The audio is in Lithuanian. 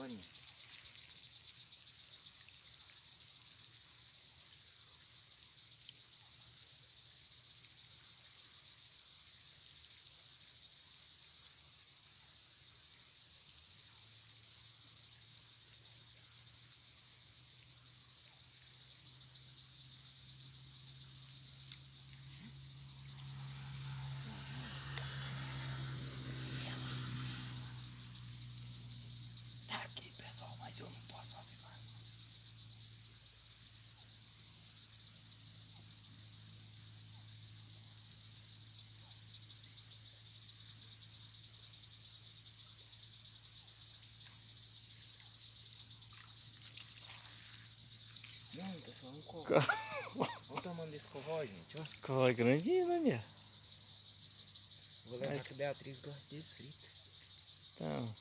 корни. Mano, pessoal, um covo. Olha o tamanho desse covó, gente. Ó. Cova é grandinho, né, minha? Vou levar Mas- que Beatriz gosta de frito. Então,